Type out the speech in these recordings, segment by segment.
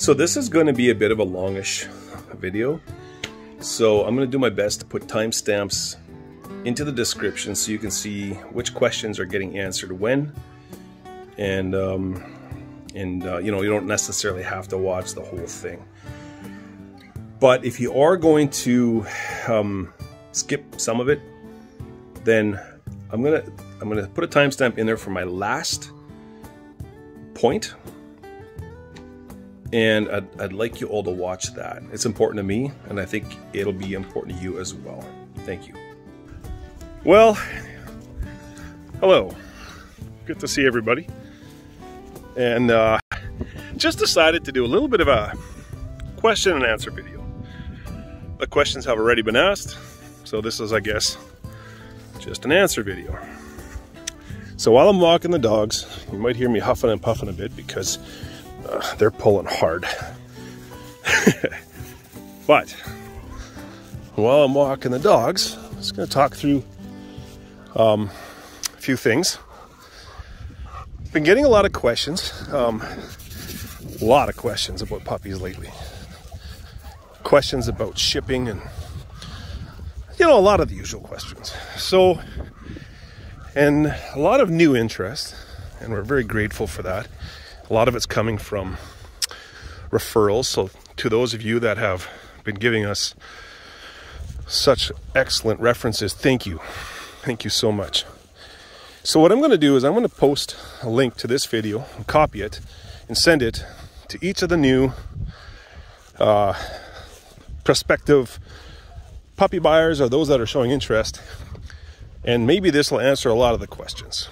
So this is going to be a bit of a longish video. So I'm going to do my best to put timestamps into the description so you can see which questions are getting answered when. And, um, and uh, you know, you don't necessarily have to watch the whole thing. But if you are going to um, skip some of it, then I'm gonna I'm gonna put a timestamp in there for my last point and I'd, I'd like you all to watch that. It's important to me, and I think it'll be important to you as well. Thank you. Well, hello. Good to see everybody. And uh, just decided to do a little bit of a question and answer video. The questions have already been asked, so this is, I guess, just an answer video. So while I'm walking the dogs, you might hear me huffing and puffing a bit because they're pulling hard. but while I'm walking the dogs, I'm just going to talk through um, a few things. Been getting a lot of questions, um, a lot of questions about puppies lately. Questions about shipping and you know a lot of the usual questions. So, and a lot of new interest, and we're very grateful for that. A lot of it's coming from referrals. So, to those of you that have been giving us such excellent references, thank you. Thank you so much. So, what I'm going to do is I'm going to post a link to this video and copy it and send it to each of the new uh, prospective puppy buyers or those that are showing interest. And maybe this will answer a lot of the questions.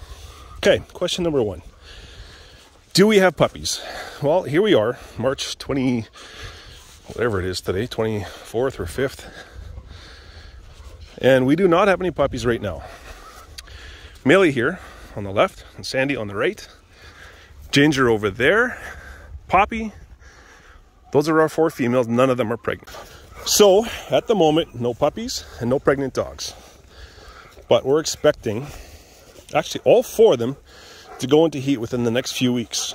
Okay, question number one do we have puppies? Well, here we are, March 20, whatever it is today, 24th or 5th. And we do not have any puppies right now. Millie here on the left, and Sandy on the right. Ginger over there. Poppy. Those are our four females. None of them are pregnant. So, at the moment, no puppies and no pregnant dogs. But we're expecting, actually, all four of them to go into heat within the next few weeks.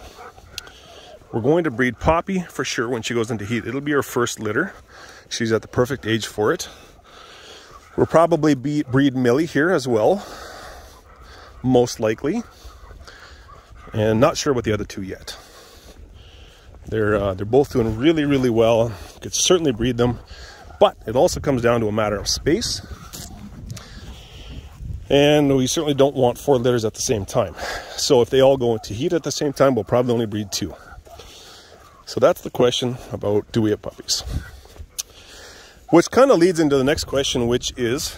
We're going to breed Poppy for sure when she goes into heat. It'll be her first litter. She's at the perfect age for it. We'll probably be, breed Millie here as well, most likely. And not sure about the other two yet. They're, uh, they're both doing really, really well. Could certainly breed them. But it also comes down to a matter of space and we certainly don't want four litters at the same time. So if they all go into heat at the same time, we'll probably only breed two. So that's the question about do we have puppies? Which kind of leads into the next question, which is,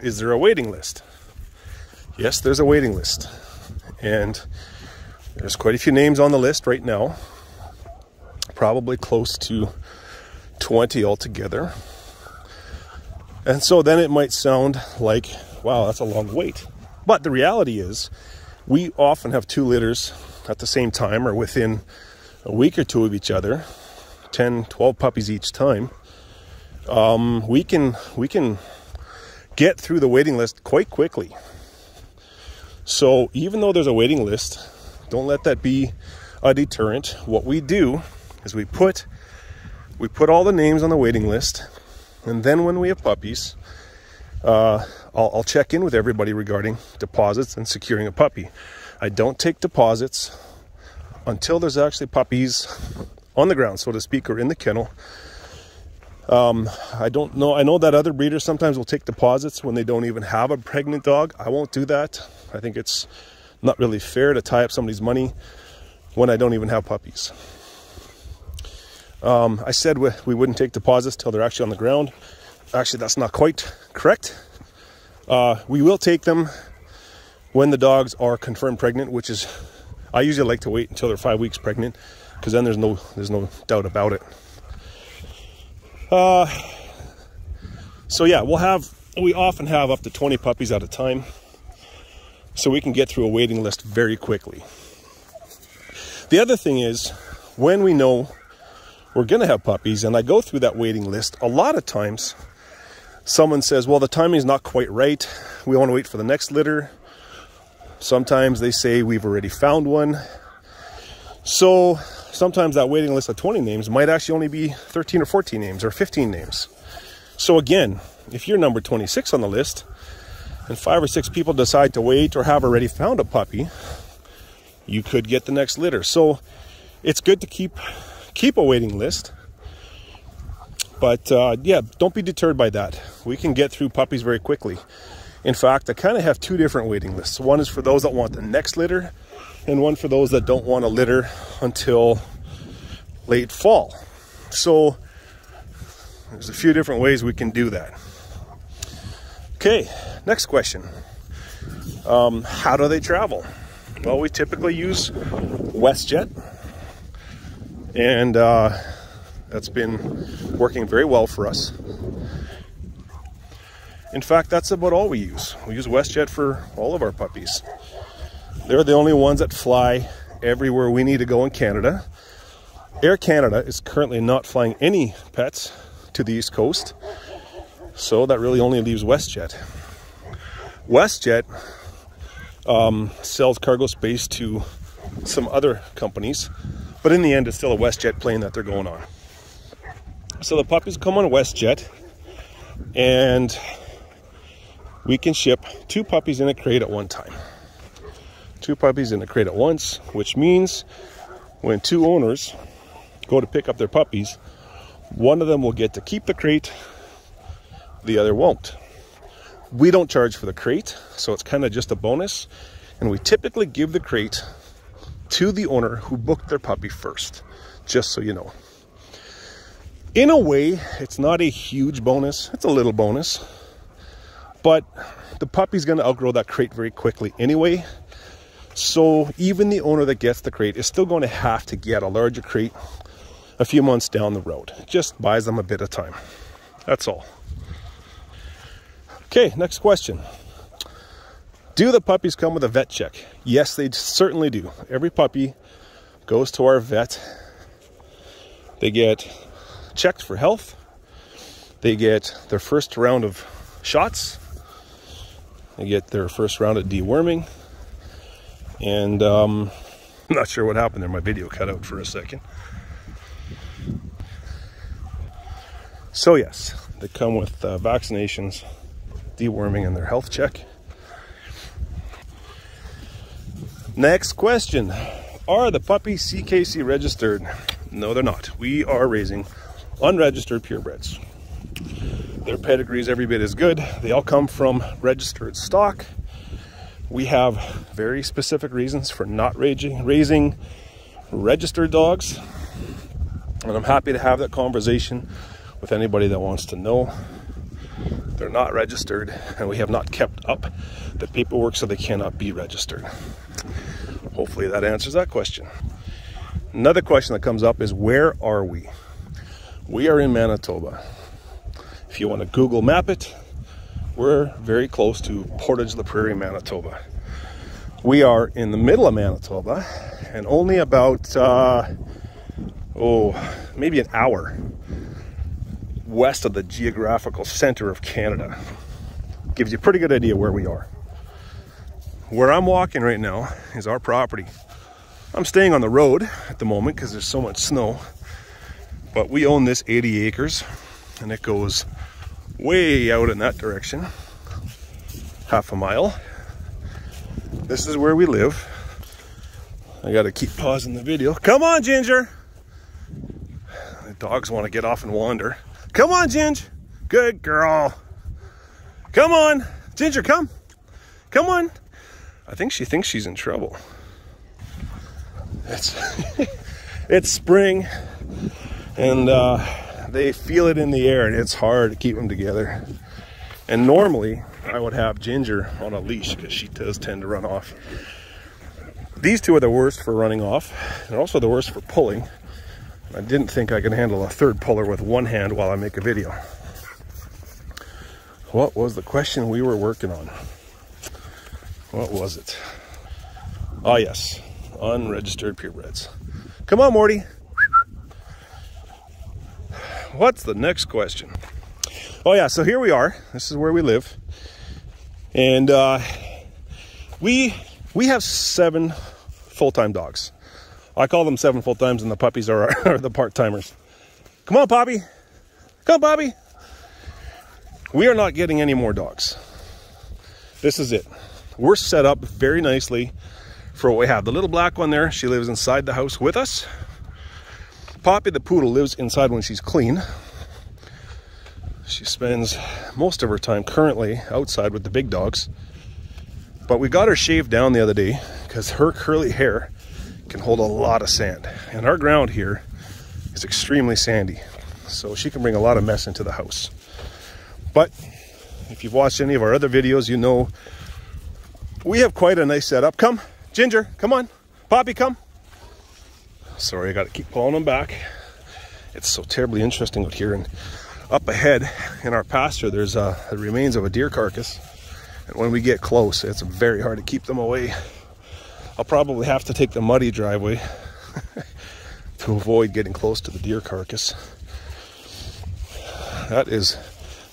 is there a waiting list? Yes, there's a waiting list. And there's quite a few names on the list right now. Probably close to 20 altogether. And so then it might sound like wow, that's a long wait. But the reality is, we often have two litters at the same time or within a week or two of each other 10 12 puppies each time. Um, we can we can get through the waiting list quite quickly. So even though there's a waiting list don't let that be a deterrent. What we do is we put we put all the names on the waiting list and then when we have puppies uh, I'll, I'll check in with everybody regarding deposits and securing a puppy. I don't take deposits until there's actually puppies on the ground, so to speak, or in the kennel. Um, I don't know. I know that other breeders sometimes will take deposits when they don't even have a pregnant dog. I won't do that. I think it's not really fair to tie up somebody's money when I don't even have puppies. Um, I said we, we wouldn't take deposits till they're actually on the ground. Actually, that's not quite correct. Uh, we will take them when the dogs are confirmed pregnant, which is I usually like to wait until they're five weeks pregnant because then there's no there's no doubt about it. Uh, so yeah, we'll have we often have up to 20 puppies at a time, so we can get through a waiting list very quickly. The other thing is when we know we're gonna have puppies, and I go through that waiting list, a lot of times Someone says, well, the timing is not quite right. We want to wait for the next litter. Sometimes they say we've already found one. So sometimes that waiting list of 20 names might actually only be 13 or 14 names or 15 names. So again, if you're number 26 on the list and five or six people decide to wait or have already found a puppy, you could get the next litter. So it's good to keep keep a waiting list. But uh, yeah, don't be deterred by that. We can get through puppies very quickly. In fact, I kind of have two different waiting lists. One is for those that want the next litter, and one for those that don't want a litter until late fall. So there's a few different ways we can do that. Okay, next question. Um, how do they travel? Well, we typically use WestJet, and uh, that's been working very well for us. In fact, that's about all we use. We use WestJet for all of our puppies. They're the only ones that fly everywhere we need to go in Canada. Air Canada is currently not flying any pets to the East Coast, so that really only leaves WestJet. WestJet um, sells cargo space to some other companies, but in the end, it's still a WestJet plane that they're going on. So the puppies come on WestJet, and we can ship two puppies in a crate at one time. Two puppies in a crate at once, which means when two owners go to pick up their puppies, one of them will get to keep the crate, the other won't. We don't charge for the crate, so it's kind of just a bonus. And we typically give the crate to the owner who booked their puppy first, just so you know. In a way, it's not a huge bonus, it's a little bonus but the puppy's going to outgrow that crate very quickly anyway. So even the owner that gets the crate is still going to have to get a larger crate a few months down the road. Just buys them a bit of time. That's all. Okay, next question. Do the puppies come with a vet check? Yes, they certainly do. Every puppy goes to our vet. They get checked for health. They get their first round of shots. They get their first round of deworming. And um, I'm not sure what happened there. My video cut out for a second. So, yes, they come with uh, vaccinations, deworming, and their health check. Next question Are the puppies CKC registered? No, they're not. We are raising unregistered purebreds. Their pedigree is every bit as good. They all come from registered stock. We have very specific reasons for not raising, raising registered dogs. And I'm happy to have that conversation with anybody that wants to know. They're not registered, and we have not kept up the paperwork so they cannot be registered. Hopefully, that answers that question. Another question that comes up is where are we? We are in Manitoba. If you want to Google map it, we're very close to Portage la Prairie, Manitoba. We are in the middle of Manitoba and only about, uh, oh, maybe an hour west of the geographical center of Canada. Gives you a pretty good idea where we are. Where I'm walking right now is our property. I'm staying on the road at the moment because there's so much snow, but we own this 80 acres and it goes way out in that direction, half a mile. This is where we live. I gotta keep pausing the video. Come on, Ginger! The dogs want to get off and wander. Come on, Ginger! Good girl. Come on, Ginger, come. Come on. I think she thinks she's in trouble. It's, it's spring and uh, they feel it in the air and it's hard to keep them together. And normally I would have Ginger on a leash because she does tend to run off. These two are the worst for running off. They're also the worst for pulling. I didn't think I could handle a third puller with one hand while I make a video. What was the question we were working on? What was it? Ah, yes, unregistered purebreds. Come on, Morty what's the next question? Oh yeah, so here we are. This is where we live, and uh, we we have seven full-time dogs. I call them seven full times, and the puppies are, are the part timers. Come on, Poppy. Come, Poppy. We are not getting any more dogs. This is it. We're set up very nicely for what we have. The little black one there, she lives inside the house with us. Poppy the poodle lives inside when she's clean. She spends most of her time currently outside with the big dogs. But we got her shaved down the other day because her curly hair can hold a lot of sand. And our ground here is extremely sandy. So she can bring a lot of mess into the house. But if you've watched any of our other videos, you know we have quite a nice setup. Come, Ginger, come on. Poppy, come. Sorry, I got to keep pulling them back. It's so terribly interesting out here. And up ahead in our pasture, there's uh, the remains of a deer carcass. And when we get close, it's very hard to keep them away. I'll probably have to take the muddy driveway to avoid getting close to the deer carcass. That is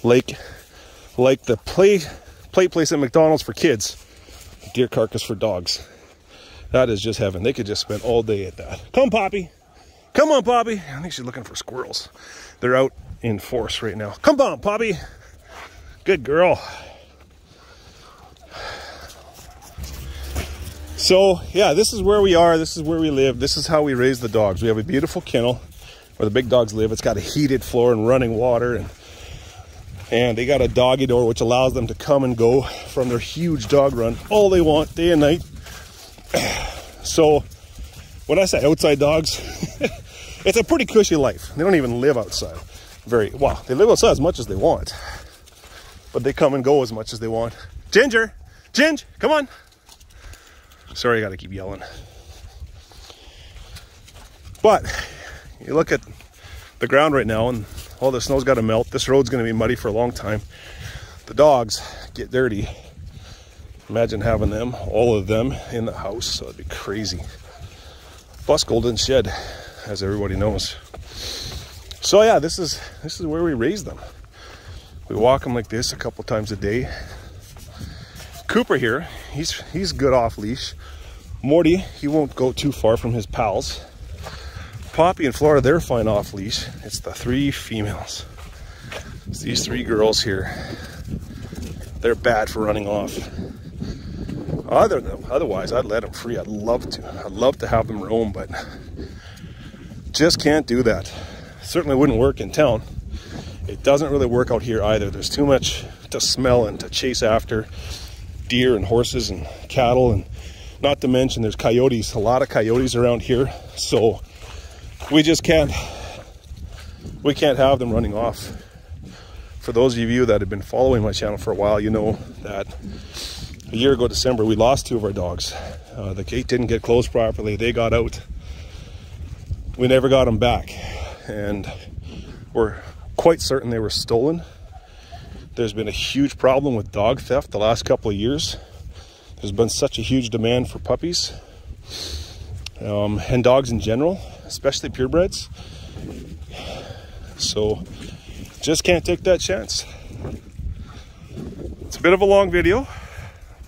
like, like the play, play place at McDonald's for kids deer carcass for dogs. That is just heaven. They could just spend all day at that. Come, Poppy. Come on, Poppy. I think she's looking for squirrels. They're out in force right now. Come on, Poppy. Good girl. So, yeah, this is where we are. This is where we live. This is how we raise the dogs. We have a beautiful kennel where the big dogs live. It's got a heated floor and running water and and they got a doggy door which allows them to come and go from their huge dog run all they want day and night so when i say outside dogs it's a pretty cushy life they don't even live outside very well they live outside as much as they want but they come and go as much as they want ginger ginger come on sorry i gotta keep yelling but you look at the ground right now and all the snow's got to melt. This road's to be muddy for a long time. The dogs get dirty. Imagine having them, all of them, in the house. So it'd be crazy. Plus Golden Shed, as everybody knows. So yeah, this is this is where we raise them. We walk them like this a couple times a day. Cooper here, he's he's good off leash. Morty, he won't go too far from his pals. Poppy and Flora, they're fine off leash. It's the three females. It's these three girls here. They're bad for running off. Other than otherwise, I'd let them free. I'd love to. I'd love to have them roam, but just can't do that. Certainly wouldn't work in town. It doesn't really work out here either. There's too much to smell and to chase after deer and horses and cattle and not to mention there's coyotes, a lot of coyotes around here. So we just can't we can't have them running off for those of you that have been following my channel for a while you know that a year ago december we lost two of our dogs. Uh, the gate didn't get closed properly. They got out. We never got them back. And we're quite certain they were stolen. There's been a huge problem with dog theft the last couple of years. There's been such a huge demand for puppies um, and dogs in general especially purebreds. So just can't take that chance. It's a bit of a long video,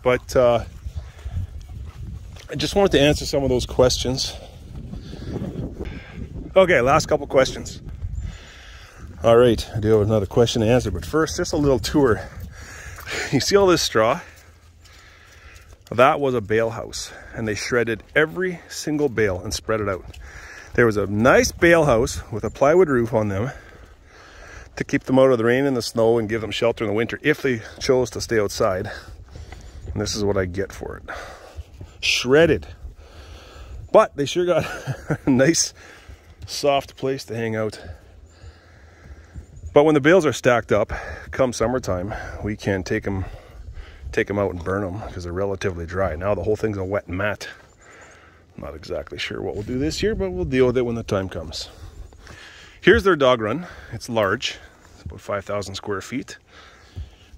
but uh, I just wanted to answer some of those questions. Okay, last couple questions. All right, I do have another question to answer, but first, just a little tour. You see all this straw? That was a bale house, and they shredded every single bale and spread it out. There was a nice bale house with a plywood roof on them to keep them out of the rain and the snow and give them shelter in the winter if they chose to stay outside. And this is what I get for it. Shredded. But they sure got a nice soft place to hang out. But when the bales are stacked up, come summertime, we can take them take them out and burn them because they're relatively dry. Now the whole thing's a wet mat. Not exactly sure what we'll do this year, but we'll deal with it when the time comes. Here's their dog run. It's large, it's about 5,000 square feet.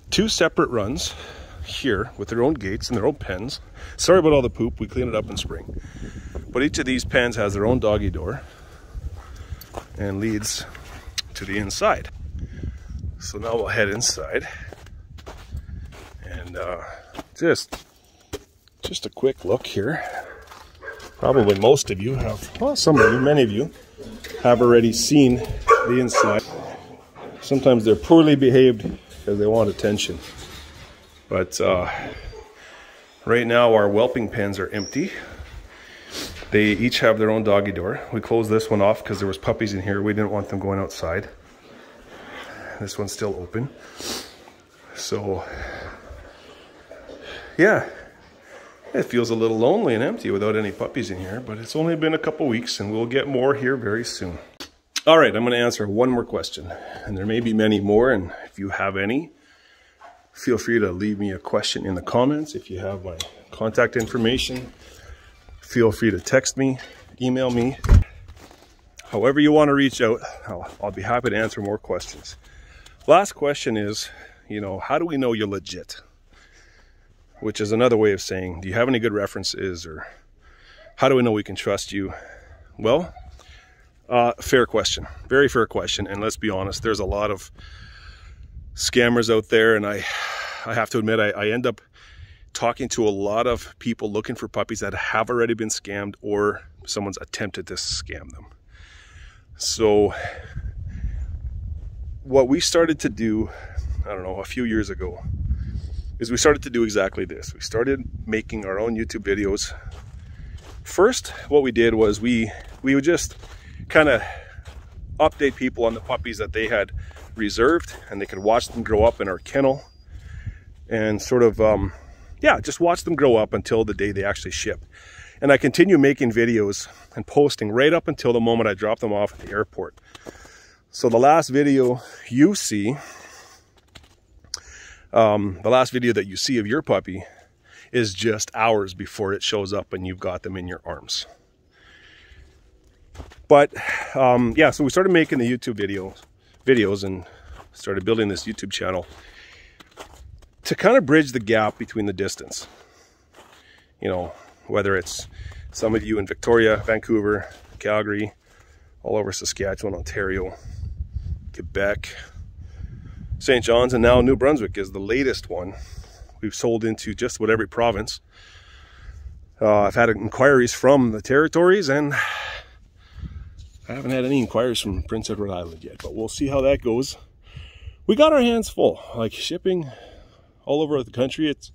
Two separate runs here with their own gates and their own pens. Sorry about all the poop, we clean it up in spring. But each of these pens has their own doggy door and leads to the inside. So now we'll head inside and uh, just just a quick look here. probably most of you have, well, some of you, many of you, have already seen the inside. Sometimes they're poorly behaved because they want attention. But uh, right now our whelping pens are empty. They each have their own doggy door. We closed this one off because there was puppies in here. We didn't want them going outside. This one's still open. So, yeah, it feels a little lonely and empty without any puppies in here, but it's only been a couple weeks and we'll get more here very soon. All right, I'm going to answer one more question, and there may be many more, and if you have any, feel free to leave me a question in the comments. If you have my contact information, feel free to text me, email me, however you want to reach out. I'll, I'll be happy to answer more questions. Last question is, you know, how do we know you're legit? Which is another way of saying, do you have any good references or how do we know we can trust you? Well, uh, fair question, very fair question. And let's be honest, there's a lot of scammers out there. And I, I have to admit, I, I end up talking to a lot of people looking for puppies that have already been scammed or someone's attempted to scam them. So what we started to do, I don't know, a few years ago, is we started to do exactly this. We started making our own YouTube videos. First, what we did was we we would just kind of update people on the puppies that they had reserved and they could watch them grow up in our kennel and sort of um, yeah just watch them grow up until the day they actually ship. And I continue making videos and posting right up until the moment I drop them off at the airport. So the last video you see, um, the last video that you see of your puppy is just hours before it shows up and you've got them in your arms. But um, yeah, so we started making the YouTube videos, videos and started building this YouTube channel to kind of bridge the gap between the distance. You know, whether it's some of you in Victoria, Vancouver, Calgary, all over Saskatchewan, Ontario, Quebec, St. John's, and now New Brunswick is the latest one. We've sold into just about every province. Uh, I've had inquiries from the territories, and I haven't had any inquiries from Prince Edward Island yet, but we'll see how that goes. We got our hands full. Like shipping all over the country, it's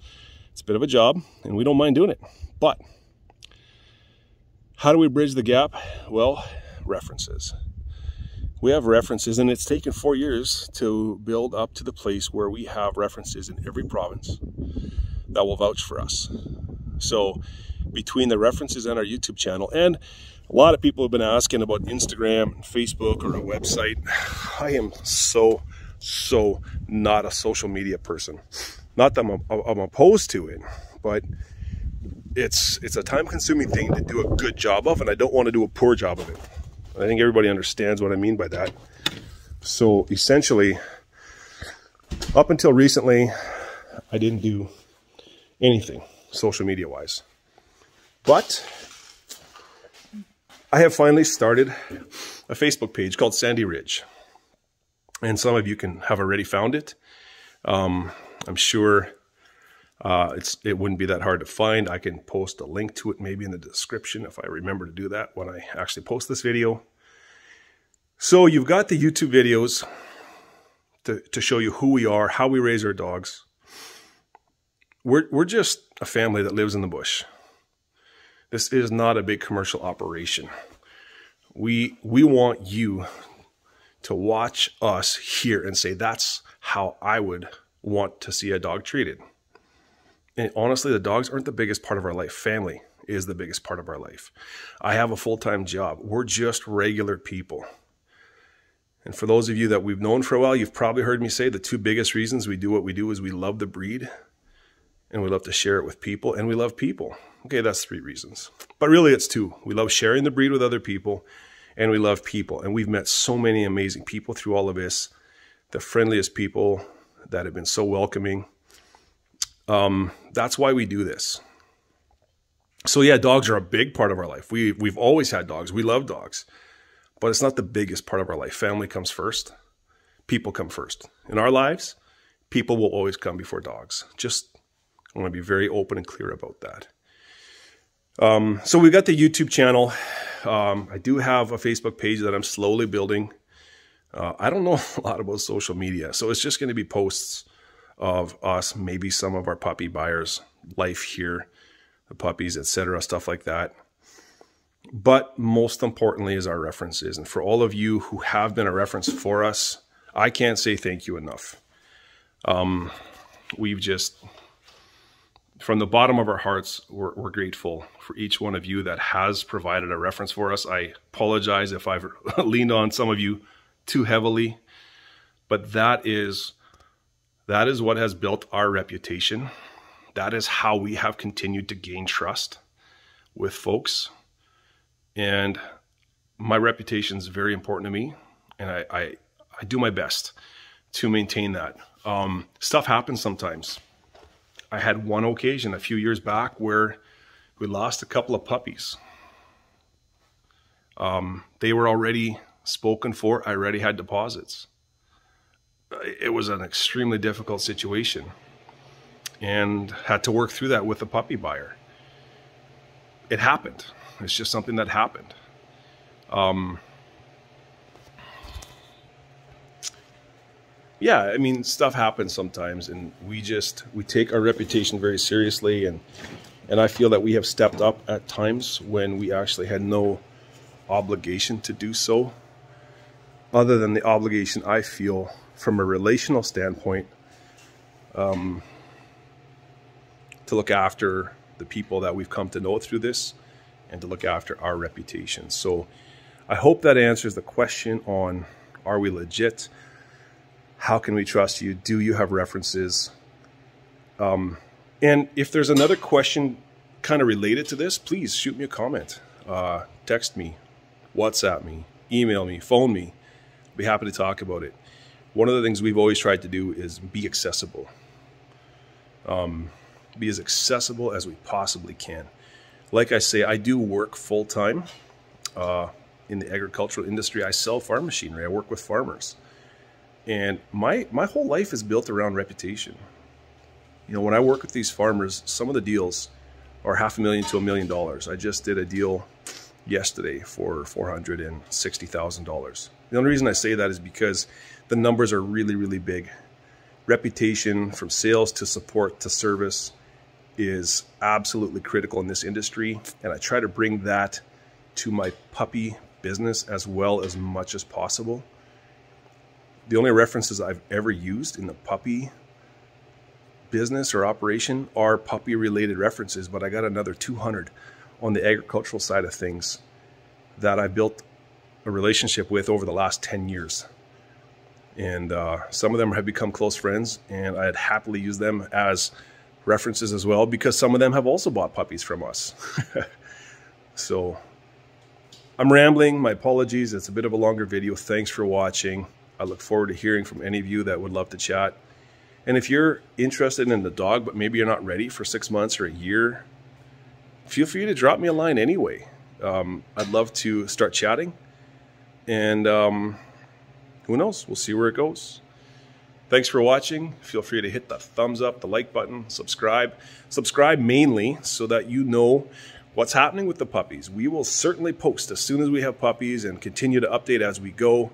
it's a bit of a job, and we don't mind doing it. But how do we bridge the gap? Well, references we have references and it's taken four years to build up to the place where we have references in every province that will vouch for us so between the references and our youtube channel and a lot of people have been asking about instagram and facebook or a website i am so so not a social media person not that i'm, I'm opposed to it but it's it's a time consuming thing to do a good job of and i don't want to do a poor job of it I think everybody understands what I mean by that. So essentially, up until recently, I didn't do anything social media wise. But I have finally started a Facebook page called Sandy Ridge. And some of you can have already found it. Um, I'm sure uh, it's it wouldn't be that hard to find. I can post a link to it maybe in the description if I remember to do that when I actually post this video. So you've got the YouTube videos to, to show you who we are, how we raise our dogs. We're, we're just a family that lives in the bush. This is not a big commercial operation. We, we want you to watch us here and say, that's how I would want to see a dog treated. And honestly, the dogs aren't the biggest part of our life. Family is the biggest part of our life. I have a full-time job. We're just regular people. And for those of you that we've known for a while, you've probably heard me say the two biggest reasons we do what we do is we love the breed and we love to share it with people and we love people. Okay, that's three reasons. But really it's two. We love sharing the breed with other people and we love people. And we've met so many amazing people through all of this. The friendliest people that have been so welcoming. Um, that's why we do this. So yeah, dogs are a big part of our life. We we've always had dogs. We love dogs, but it's not the biggest part of our life. Family comes first. People come first. In our lives, people will always come before dogs. Just I want to be very open and clear about that. Um, so we've got the YouTube channel. Um, I do have a Facebook page that I'm slowly building. Uh, I don't know a lot about social media, so it's just going to be posts of us, maybe some of our puppy buyers, life here, the puppies, etc., stuff like that. But most importantly is our references. And for all of you who have been a reference for us, I can't say thank you enough. Um, we've just, from the bottom of our hearts, we're, we're, grateful for each one of you that has provided a reference for us. I apologize if I've leaned on some of you too heavily, but that is that is what has built our reputation. That is how we have continued to gain trust with folks. And my reputation is very important to me, and I, I, I do my best to maintain that. Um, stuff happens sometimes. I had one occasion a few years back where we lost a couple of puppies. Um, they were already spoken for. I already had deposits. It was an extremely difficult situation and had to work through that with the puppy buyer. It happened. It's just something that happened. Um, yeah, I mean, stuff happens sometimes, and we just we take our reputation very seriously, and and I feel that we have stepped up at times when we actually had no obligation to do so other than the obligation I feel from a relational standpoint um, to look after the people that we've come to know through this and to look after our reputation. So I hope that answers the question on are we legit? How can we trust you? Do you have references? Um, and if there's another question kind of related to this, please shoot me a comment, uh, text me, WhatsApp me, email me, phone me be happy to talk about it. One of the things we've always tried to do is be accessible. Um, be as accessible as we possibly can. Like I say, I do work full time uh, in the agricultural industry. I sell farm machinery. I work with farmers, and my my whole life is built around reputation. You know, when I work with these farmers, some of the deals are half a million to a million dollars. I just did a deal yesterday for $460,000. The only reason I say that is because the numbers are really, really big. Reputation from sales to support to service is absolutely critical in this industry. And I try to bring that to my puppy business as well as much as possible. The only references I've ever used in the puppy business or operation are puppy related references, but I got another 200 on the agricultural side of things that I built a relationship with over the last 10 years. And uh, some of them have become close friends, and I'd happily use them as references as well because some of them have also bought puppies from us. so I'm rambling. My apologies. It's a bit of a longer video. Thanks for watching. I look forward to hearing from any of you that would love to chat. And if you're interested in the dog, but maybe you're not ready for six months or a year, feel free to drop me a line anyway. Um, I'd love to start chatting. And um, who knows? We'll see where it goes. Thanks for watching. Feel free to hit the thumbs up, the like button, subscribe. Subscribe mainly so that you know what's happening with the puppies. We will certainly post as soon as we have puppies and continue to update as we go.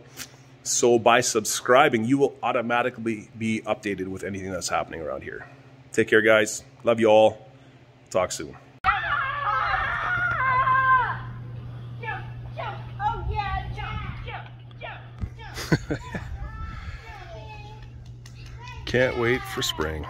So by subscribing, you will automatically be updated with anything that's happening around here. Take care, guys. Love you all. Talk soon. Can't wait for spring.